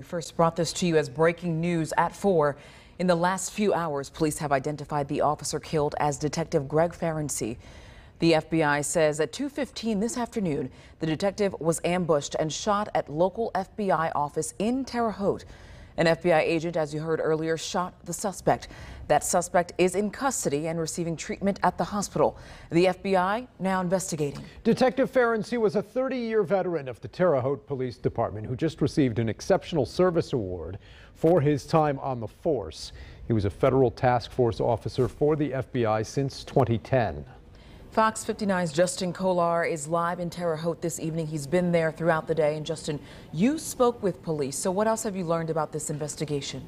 We first brought this to you as breaking news at 4. In the last few hours, police have identified the officer killed as Detective Greg Ferenczi. The FBI says at 2.15 this afternoon, the detective was ambushed and shot at local FBI office in Terre Haute. An FBI agent, as you heard earlier, shot the suspect. That suspect is in custody and receiving treatment at the hospital. The FBI now investigating. Detective Ferenczi was a 30-year veteran of the Terre Haute Police Department who just received an Exceptional Service Award for his time on the force. He was a federal task force officer for the FBI since 2010. Fox 59's Justin Kolar is live in Terre Haute this evening. He's been there throughout the day. And Justin, you spoke with police. So what else have you learned about this investigation?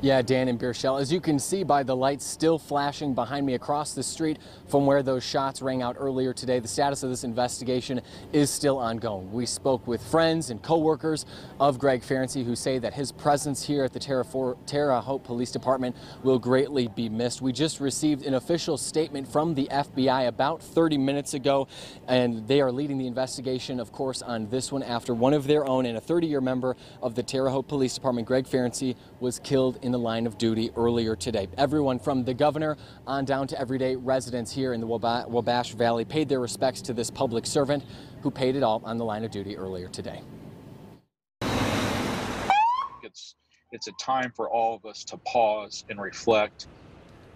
Yeah, Dan and Beairshelle, as you can see by the lights still flashing behind me across the street from where those shots rang out earlier today, the status of this investigation is still ongoing. We spoke with friends and co-workers of Greg Ferenczi who say that his presence here at the Terra, For Terre Haute Police Department will greatly be missed. We just received an official statement from the FBI about 30 minutes ago, and they are leading the investigation, of course, on this one after one of their own and a 30-year member of the Terre Haute Police Department, Greg Ferenczi, was killed in the line of duty earlier today. Everyone from the governor on down to everyday residents here in the Wabash Valley paid their respects to this public servant who paid it all on the line of duty earlier today. It's, it's a time for all of us to pause and reflect.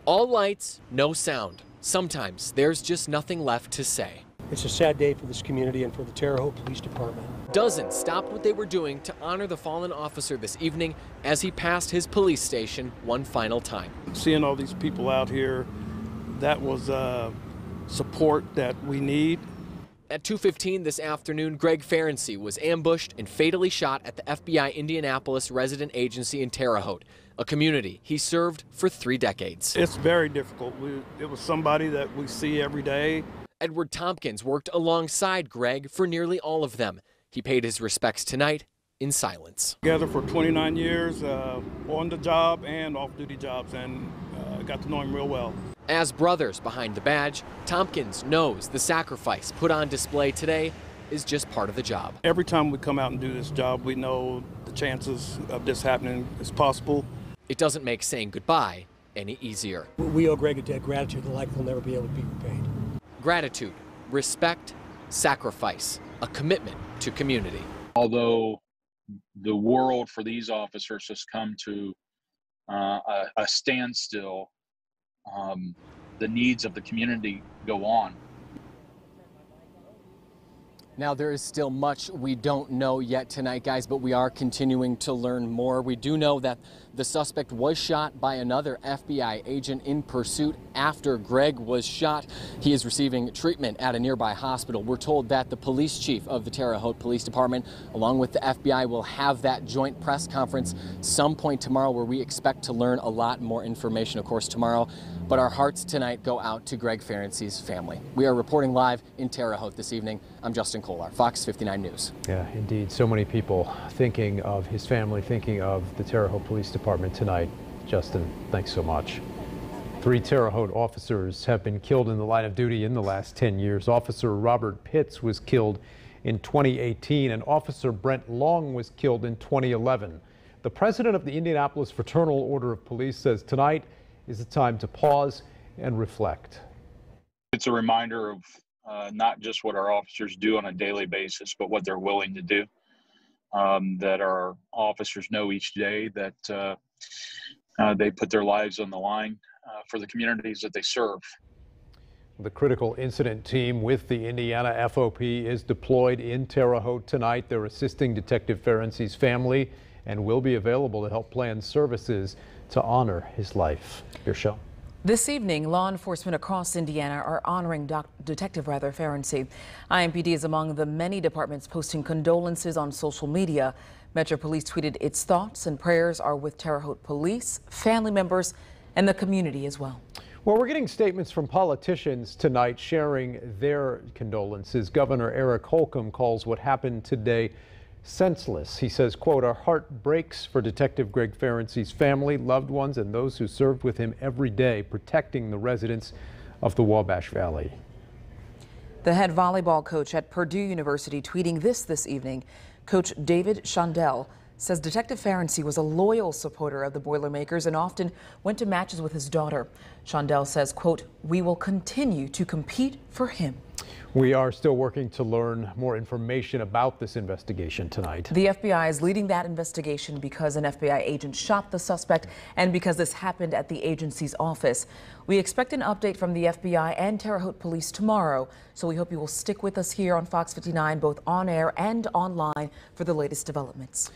All lights, no sound. Sometimes there's just nothing left to say. It's a sad day for this community and for the Terre Haute Police Department. Dozens stopped what they were doing to honor the fallen officer this evening as he passed his police station one final time. Seeing all these people out here, that was uh, support that we need. At 2.15 this afternoon, Greg Ferenczi was ambushed and fatally shot at the FBI Indianapolis resident agency in Terre Haute, a community he served for three decades. It's very difficult. We, it was somebody that we see every day. Edward Tompkins worked alongside Greg for nearly all of them. He paid his respects tonight in silence. Together for 29 years, uh, on the job and off duty jobs, and uh, got to know him real well. As brothers behind the badge, Tompkins knows the sacrifice put on display today is just part of the job. Every time we come out and do this job, we know the chances of this happening is possible. It doesn't make saying goodbye any easier. We owe Greg a debt of gratitude that like will never be able to be repaid gratitude, respect, sacrifice, a commitment to community. Although the world for these officers has come to uh, a, a, standstill, um, the needs of the community go on. Now, there is still much we don't know yet tonight, guys, but we are continuing to learn more. We do know that the suspect was shot by another FBI agent in pursuit after Greg was shot. He is receiving treatment at a nearby hospital. We're told that the police chief of the Terre Haute Police Department, along with the FBI, will have that joint press conference some point tomorrow where we expect to learn a lot more information, of course, tomorrow. But our hearts tonight go out to Greg Ferenczi's family. We are reporting live in Terre Haute this evening. I'm Justin Kolar, Fox 59 News. Yeah, indeed. So many people thinking of his family, thinking of the Terre Haute Police Department tonight. Justin, thanks so much. Three Terre Haute officers have been killed in the line of duty in the last 10 years. Officer Robert Pitts was killed in 2018 and Officer Brent Long was killed in 2011. The president of the Indianapolis Fraternal Order of Police says tonight is a time to pause and reflect. It's a reminder of uh, not just what our officers do on a daily basis, but what they're willing to do. Um, that our officers know each day that uh, uh, they put their lives on the line uh, for the communities that they serve. The critical incident team with the Indiana FOP is deployed in Terre Haute tonight. They're assisting Detective Ferenczi's family and will be available to help plan services to honor his life. Your show. This evening, law enforcement across Indiana are honoring Doc Detective rather Ferenczi. IMPD is among the many departments posting condolences on social media. Metro Police tweeted its thoughts and prayers are with Terre Haute police, family members, and the community as well. Well, we're getting statements from politicians tonight sharing their condolences. Governor Eric Holcomb calls what happened today senseless. He says, quote, our heart breaks for Detective Greg Ferenczi's family, loved ones, and those who served with him every day protecting the residents of the Wabash Valley. The head volleyball coach at Purdue University tweeting this this evening. Coach David Shondell says Detective Ferenczi was a loyal supporter of the Boilermakers and often went to matches with his daughter. Shondell says, quote, we will continue to compete for him. We are still working to learn more information about this investigation tonight. The FBI is leading that investigation because an FBI agent shot the suspect and because this happened at the agency's office. We expect an update from the FBI and Terre Haute Police tomorrow, so we hope you will stick with us here on Fox 59, both on air and online, for the latest developments.